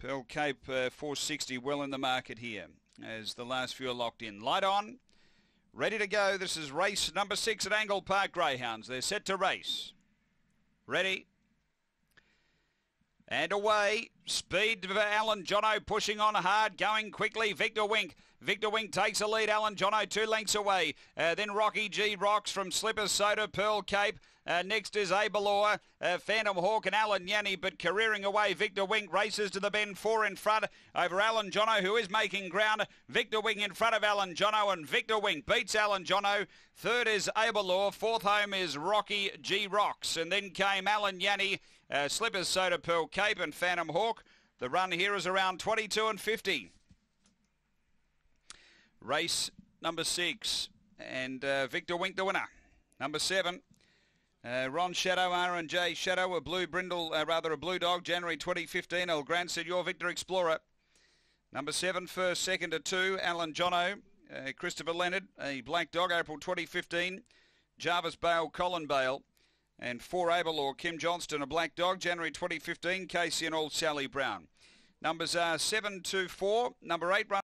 Pearl Cape uh, 460 well in the market here as the last few are locked in. Light on. Ready to go. This is race number six at Angle Park Greyhounds. They're set to race. Ready. And away. Speed for Alan Jono pushing on hard, going quickly. Victor Wink. Victor Wink takes a lead. Alan Jono two lengths away. Uh, then Rocky G rocks from Slipper Soda, Pearl Cape. Uh, next is Abelor, uh, Phantom Hawk and Alan Yanni, but careering away. Victor Wink races to the bend, four in front over Alan Jono, who is making ground. Victor Wink in front of Alan Jono, and Victor Wink beats Alan Jono. Third is Abelor. Fourth home is Rocky G Rocks, and then came Alan Yanni, uh, Slippers Soda, Pearl Cape, and Phantom Hawk. The run here is around 22 and 50. Race number six, and uh, Victor Wink the winner. Number seven. Uh, Ron Shadow, R and J Shadow, a blue brindle, uh, rather a blue dog, January 2015. El Grand said your Victor Explorer. Number seven, first, second to two, Alan Jono, uh, Christopher Leonard, a black dog, April 2015. Jarvis Bale, Colin Bale, and four Abelor Kim Johnston, a black dog, January 2015. Casey and Old Sally Brown. Numbers are seven to four. Number eight, run.